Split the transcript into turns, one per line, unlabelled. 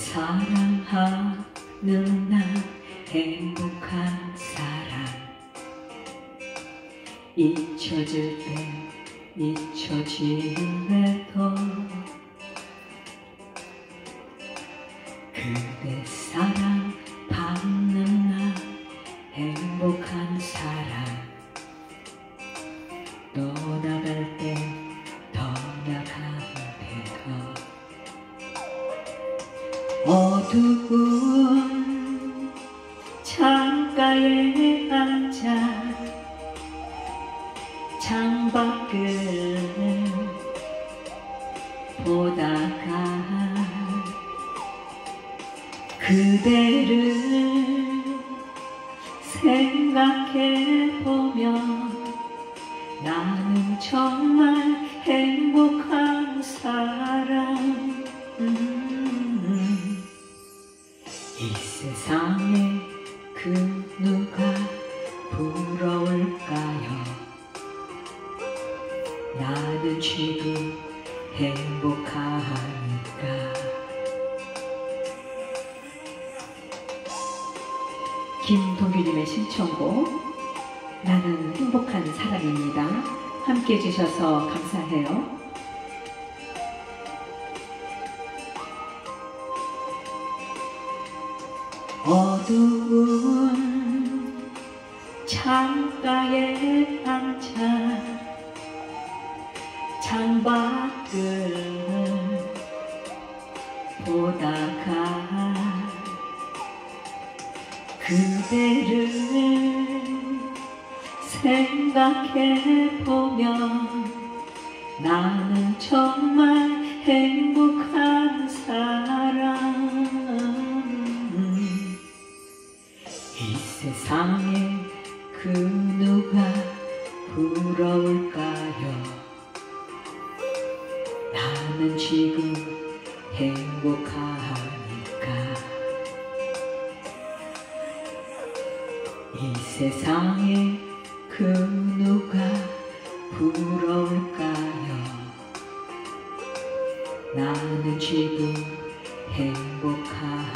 사랑하는 나 행복한 사람 잊혀질 때 잊혀질래도. 그대 사랑 받는 나 행복한 사람 어두운 창가에 앉아 창밖을 보다가 그대를 생각해 보면 나는 정말 행복한 사람 세상에 그 누가 부러울까요? 나는 지금 행복하니까. 김동규님의 신청곡 나는 행복한 사람입니다. 함께 해주셔서 감사해요 어두운 창가에 앉아 창밖을 보다가 그대를 생각해 보면 나는 정말 행복한 사람 세상에 그 누가 부러울까요? 나는 지금 행복하니까. 이 세상에 그 누가 부러울까요? 나는 지금 행복하니까